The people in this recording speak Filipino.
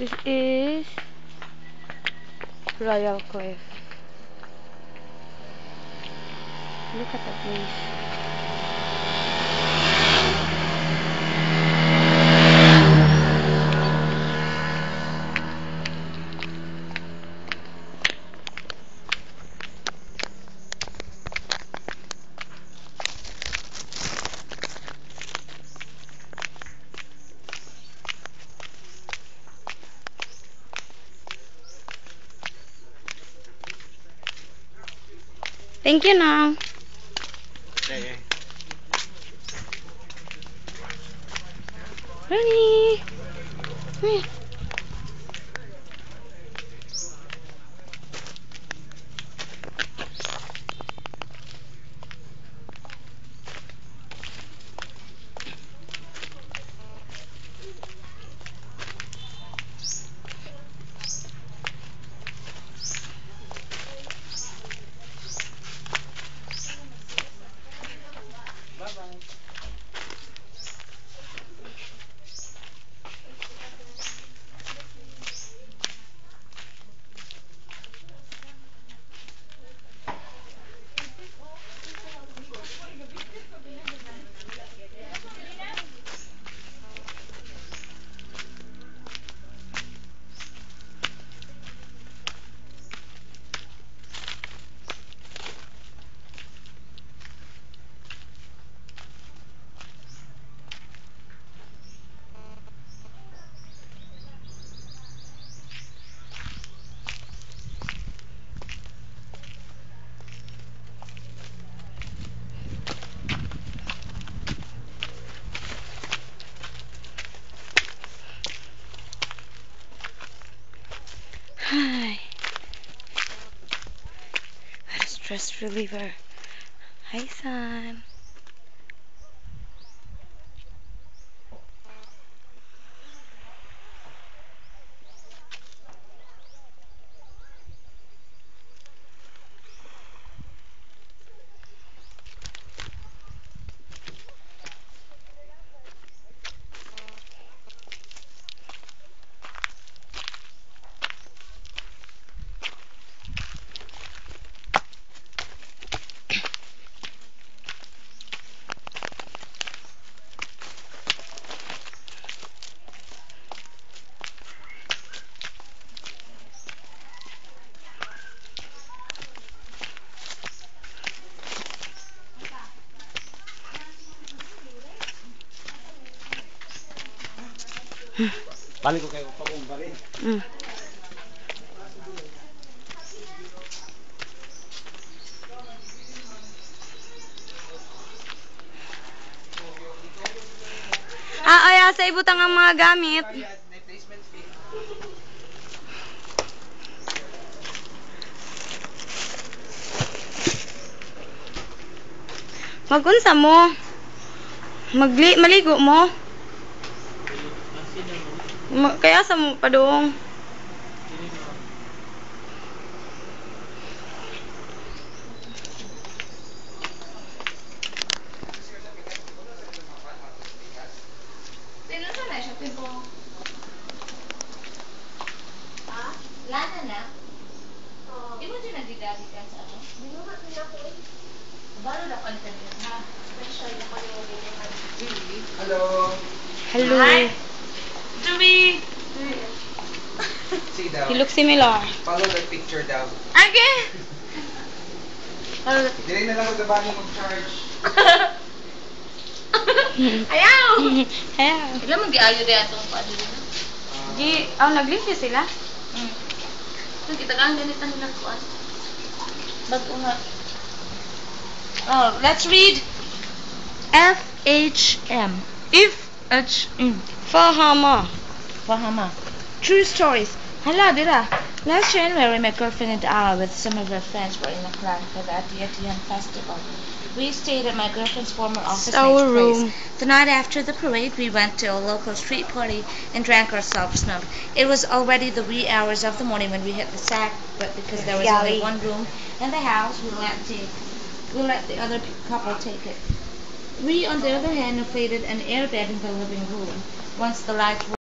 This is Royal Cliff. Look at that place. Thank you, now. Eh, Ronnie! Hi. What stress reliever. Hi, son. Balik ko kayo pag balik. Mm. Ah, ay, sa ibutang ang mga gamit. Magunsa mo? Magli maligo mo? Kaya sa mo pa doong. Sino sa na siya? Tipo... Ha? Lana na? Oo. Di mo dyan nagdidali ka sa ano? Di mo ba nila ko eh? Baro na kanta niya. Ha? Special na ko yung? Hello. Hello. Hi. Down. He looks similar. Follow the picture down. Again! Dili na lang ako ba mag-charge. Ayaw! Ayaw. Ilan mo giayo din atong paano din? Di, oh, naglimpyo sila? Hmm. Kung kita ka ang ganito nila kuan. Bago nga. Oh, let's read. F-H-M. If H M. Fahama. Fahama. True stories. Hala, dira. Last January, my girlfriend and I, with some of her friends, were in Atlanta for the Etienne Festival. We stayed at my girlfriend's former office Our room. The night after the parade, we went to a local street party and drank ourselves snug. It was already the wee hours of the morning when we hit the sack, but because there was only one room in the house, we let the we let the other couple take it. We, on the other hand, inflated an air bed in the living room. Once the lights were